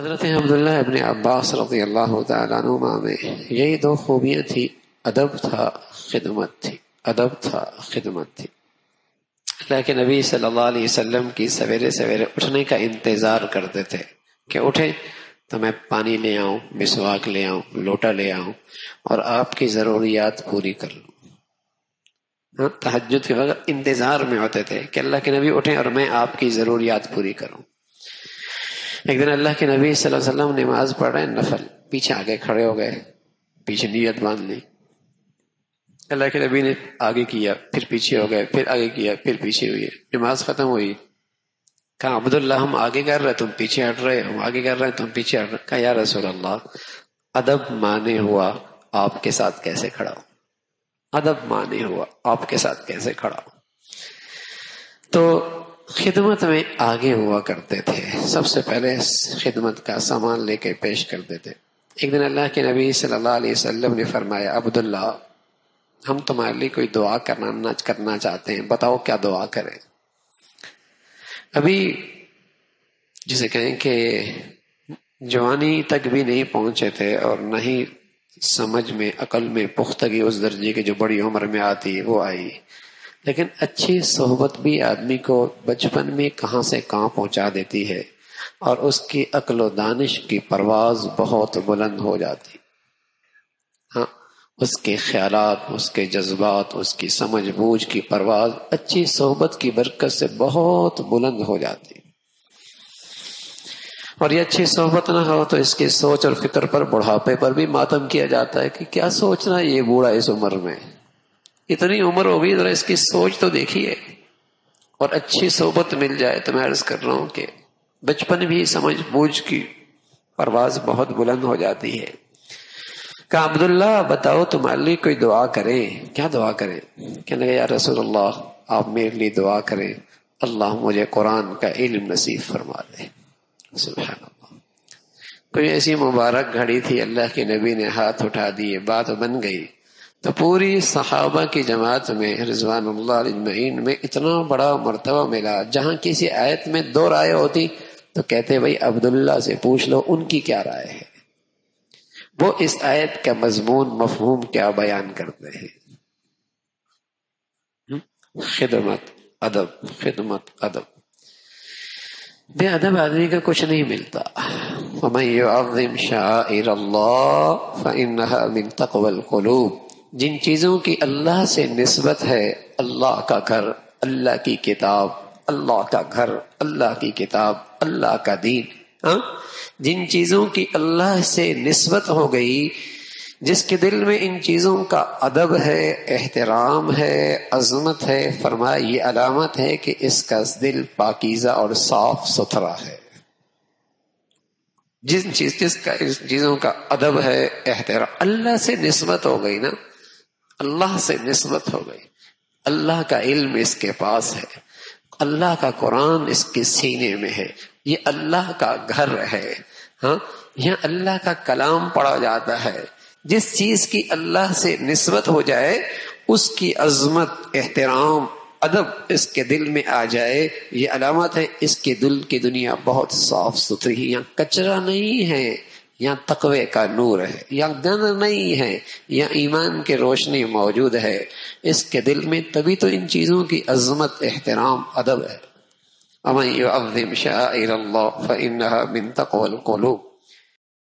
हज़रत अब्दुल्ला इबन अब्बास तुमा में यही दो खूबियाँ थी। अदब था, खिदमत थी। अदब था, खिदमत थी। अल्लाह के नबी सल्लल्लाहु अलैहि वसल्लम की सवेरे सवेरे उठने का इंतज़ार करते थे कि उठे तो मैं पानी ले आऊँ मिसवाक ले आऊँ, लोटा ले आऊँ और आपकी जरूरियात पूरी कर लूँ। हाँ तहजद के वक्त इंतज़ार में होते थे कि अल्लाह के नबी उठे और मैं आपकी जरूरियात पूरी करूँ। एक दिन अल्लाह के नबी वसल्लम नमाज़ पढ़ रहे नफल। पीछे आगे खड़े हो गए, पीछे नीयत बाँध ली। अल्लाह के नबी ने आगे किया, फिर पीछे हो गए, फिर आगे किया, फिर पीछे हुई नमाज़ खत्म हुई। कहा अब्दुल्ला हम आगे कर रहे तुम पीछे हट रहे हम आगे कर रहे तुम पीछे हट रहे कहा यार रसूल अल्लाह अदब माने हुआ आपके साथ कैसे खड़ा हो? अदब माने हुआ आपके साथ कैसे खड़ा हो? तो खिदमत में आगे हुआ करते थे। सबसे पहले खिदमत का सामान लेके पेश करते थे एक दिन अल्लाह के नबी सल्लल्लाहु अलैहि वसल्लम ने फरमाया अब्दुल्ला हम तुम्हारे लिए कोई दुआ करना करना चाहते हैं। बताओ क्या दुआ करें? अभी जिसे कहें कि जवानी तक भी नहीं पहुँचे थे और न ही समझ में, अकल में, पुख्तगी उस दर्जे की जो बड़ी उम्र में आती है वो आई। लेकिन अच्छी सोहबत भी आदमी को बचपन में कहाँ से कहाँ पहुँचा देती है और उसकी अकल दानिश की परवाज बहुत बुलंद हो जाती। हाँ उसके ख्याल उसके जज्बात, उसकी समझ बूझ की परवाज अच्छी सोहबत की बरकत से बहुत बुलंद हो जाती। और ये अच्छी सोहबत ना हो तो इसकी सोच और फ़िक्र पर बुढ़ापे पर भी मातम किया जाता है कि क्या सोचना ये बूढ़ा इस उम्र में? इतनी उम्र हो गई जरा इसकी सोच तो देखिए। और अच्छी सोबत मिल जाए तो मैं अर्ज़ कर रहा हूँ कि बचपन भी समझ बूझ की परवाज बहुत बुलंद हो जाती है। कहा, अब्दुल्ला, बताओ तुम्हारे लिए कोई दुआ करें। क्या दुआ करें? कहने लगे यार रसूलुल्लाह, आप मेरे लिए दुआ करें। अल्लाह मुझे कुरान का इल्म नसीब फरमा दे। कोई ऐसी मुबारक घड़ी थी, अल्लाह के नबी ने हाथ उठा दिए, बात बन गई। तो पूरी सहाबा की जमात में रिजवान में इतना बड़ा मरतबा मिला। जहाँ किसी आयत में दो राय होती तो कहते, भाई, अब्दुल्ला से पूछ लो, उनकी क्या राय है? वो इस आयत का मजमून, मफहूम क्या बयान करते हैं? हम्म? खिदमत, अदब खिदमत, अदब। बेअदब आदमी का कुछ नहीं मिलता। जिन चीज़ों की अल्लाह से नस्बत है, अल्लाह का घर, अल्लाह की किताब, अल्लाह का घर, अल्लाह की किताब, अल्लाह का दीन हा? जिन चीज़ों की अल्लाह से नस्बत हो गई, जिसके दिल में इन चीज़ों का अदब है, एहतराम है, अजमत है फरमा ये अलामत है कि इसका दिल पाकिजा और साफ़ सुथरा है जिन चीज़, जिसका इस चीज़ों का अदब है, एहतराम, अल्लाह से नस्बत हो गई ना अल्लाह से नस्बत हो गई। अल्लाह का इल्म इसके पास है। अल्लाह का कुरान इसके सीने में है। ये अल्लाह का घर है। हाँ? यहाँ अल्लाह का कलाम पढ़ा जाता है। जिस चीज़ की अल्लाह से नस्बत हो जाए, उसकी अजमत, एहतराम, अदब इसके दिल में आ जाए। ये अलामत है, इसके दिल की दुनिया बहुत साफ़ सुथरी है। यहाँ कचरा नहीं है। यहाँ तकवे का नूर है या गंद नहीं है या ईमान की रोशनी मौजूद है। इसके दिल में तभी तो इन चीज़ों की अजमत, एहतराम, अदब है। अमन शाह मिन तकवल